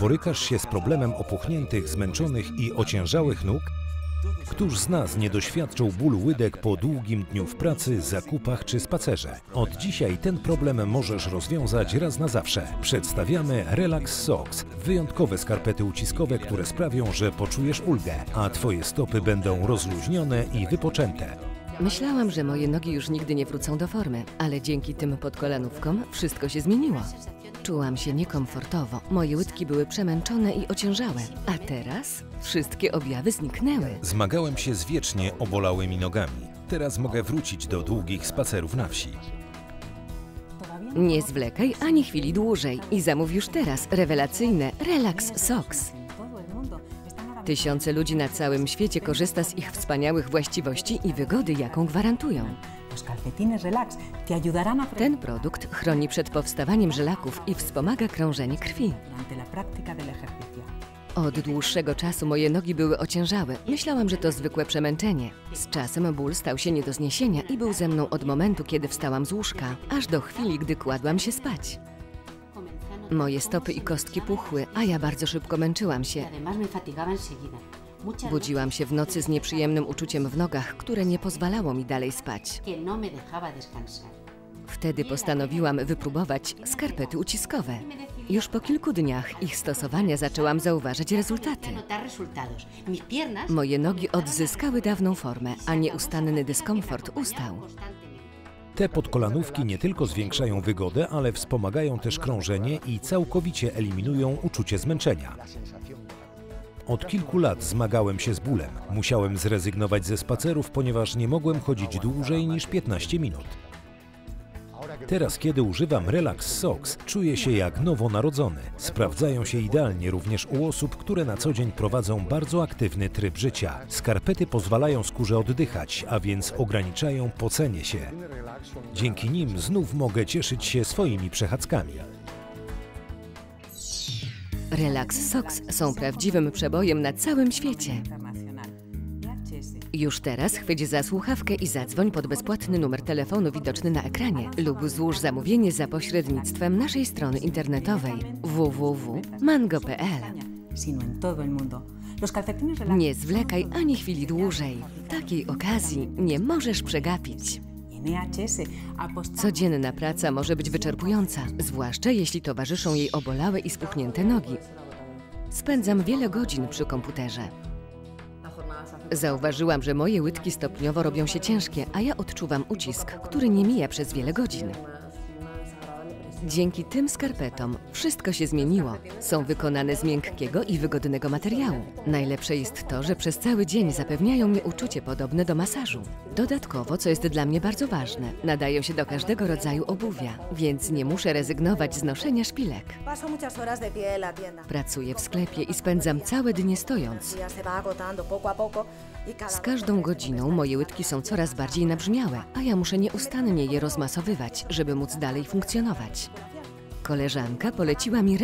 Borykasz się z problemem opuchniętych, zmęczonych i ociężałych nóg? Któż z nas nie doświadczył bólu łydek po długim dniu w pracy, zakupach czy spacerze? Od dzisiaj ten problem możesz rozwiązać raz na zawsze. Przedstawiamy Relax Socks, wyjątkowe skarpety uciskowe, które sprawią, że poczujesz ulgę, a twoje stopy będą rozluźnione i wypoczęte. Myślałam, że moje nogi już nigdy nie wrócą do formy, ale dzięki tym podkolanówkom wszystko się zmieniło. Czułam się niekomfortowo, moje łydki były przemęczone i ociężałe, a teraz wszystkie objawy zniknęły. Zmagałem się z wiecznie obolałymi nogami. Teraz mogę wrócić do długich spacerów na wsi. Nie zwlekaj ani chwili dłużej i zamów już teraz rewelacyjne Relax Socks. Tysiące ludzi na całym świecie korzysta z ich wspaniałych właściwości i wygody, jaką gwarantują. Ten produkt chroni przed powstawaniem żelaków i wspomaga krążenie krwi. Od dłuższego czasu moje nogi były ociężałe. Myślałam, że to zwykłe przemęczenie. Z czasem ból stał się nie do zniesienia i był ze mną od momentu, kiedy wstałam z łóżka, aż do chwili, gdy kładłam się spać. Moje stopy i kostki puchły, a ja bardzo szybko męczyłam się. Budziłam się w nocy z nieprzyjemnym uczuciem w nogach, które nie pozwalało mi dalej spać. Wtedy postanowiłam wypróbować skarpety uciskowe. Już po kilku dniach ich stosowania zaczęłam zauważać rezultaty. Moje nogi odzyskały dawną formę, a nieustanny dyskomfort ustał. Te podkolanówki nie tylko zwiększają wygodę, ale wspomagają też krążenie i całkowicie eliminują uczucie zmęczenia. Od kilku lat zmagałem się z bólem. Musiałem zrezygnować ze spacerów, ponieważ nie mogłem chodzić dłużej niż 15 minut. Teraz, kiedy używam Relax Socks, czuję się jak nowonarodzony. Sprawdzają się idealnie również u osób, które na co dzień prowadzą bardzo aktywny tryb życia. Skarpety pozwalają skórze oddychać, a więc ograniczają pocenie się. Dzięki nim znów mogę cieszyć się swoimi przechadzkami. Relax Socks są prawdziwym przebojem na całym świecie. Już teraz chwyć za słuchawkę i zadzwoń pod bezpłatny numer telefonu widoczny na ekranie lub złóż zamówienie za pośrednictwem naszej strony internetowej www.mango.pl. Nie zwlekaj ani chwili dłużej. Takiej okazji nie możesz przegapić. Codzienna praca może być wyczerpująca, zwłaszcza jeśli towarzyszą jej obolałe i spuchnięte nogi. Spędzam wiele godzin przy komputerze. Zauważyłam, że moje łydki stopniowo robią się ciężkie, a ja odczuwam ucisk, który nie mija przez wiele godzin. Dzięki tym skarpetom wszystko się zmieniło. Są wykonane z miękkiego i wygodnego materiału. Najlepsze jest to, że przez cały dzień zapewniają mi uczucie podobne do masażu. Dodatkowo, co jest dla mnie bardzo ważne, nadają się do każdego rodzaju obuwia, więc nie muszę rezygnować z noszenia szpilek. Pracuję w sklepie i spędzam całe dnie stojąc. Y cada Z każdą godziną moje łydki są coraz bardziej nabrzmiałe, a ja muszę nieustannie je rozmasowywać, żeby móc dalej funkcjonować. Koleżanka poleciła mi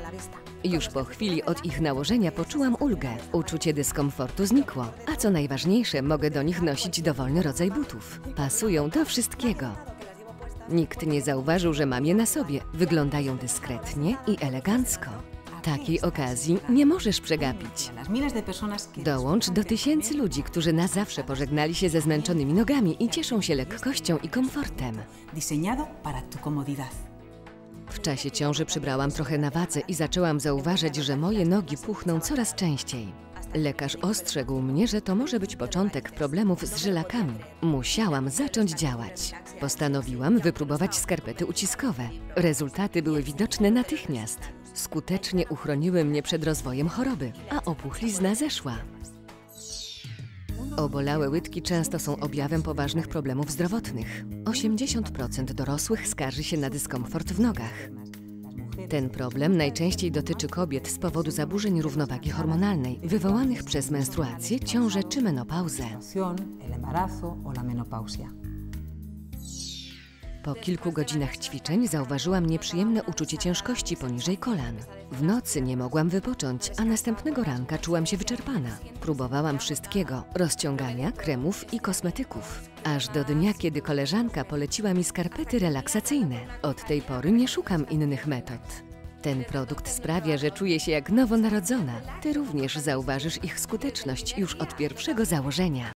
la vista. Już po chwili od ich nałożenia poczułam ulgę. Uczucie dyskomfortu znikło, a co najważniejsze, mogę do nich nosić dowolny rodzaj butów. Pasują do wszystkiego. Nikt nie zauważył, że mam je na sobie. Wyglądają dyskretnie i elegancko. Takiej okazji nie możesz przegapić. Dołącz do tysięcy ludzi, którzy na zawsze pożegnali się ze zmęczonymi nogami i cieszą się lekkością i komfortem. W czasie ciąży przybrałam trochę na wadze i zaczęłam zauważać, że moje nogi puchną coraz częściej. Lekarz ostrzegł mnie, że to może być początek problemów z żylakami. Musiałam zacząć działać. Postanowiłam wypróbować skarpety uciskowe. Rezultaty były widoczne natychmiast. Skutecznie uchroniły mnie przed rozwojem choroby, a opuchlizna zeszła. Obolałe łydki często są objawem poważnych problemów zdrowotnych. 80% dorosłych skarży się na dyskomfort w nogach. Ten problem najczęściej dotyczy kobiet z powodu zaburzeń równowagi hormonalnej wywołanych przez menstruację, ciążę czy menopauzę. Po kilku godzinach ćwiczeń zauważyłam nieprzyjemne uczucie ciężkości poniżej kolan. W nocy nie mogłam wypocząć, a następnego ranka czułam się wyczerpana. Próbowałam wszystkiego rozciągania, kremów i kosmetyków. Aż do dnia, kiedy koleżanka poleciła mi skarpety relaksacyjne. Od tej pory nie szukam innych metod. Ten produkt sprawia, że czuję się jak nowonarodzona. Ty również zauważysz ich skuteczność już od pierwszego założenia.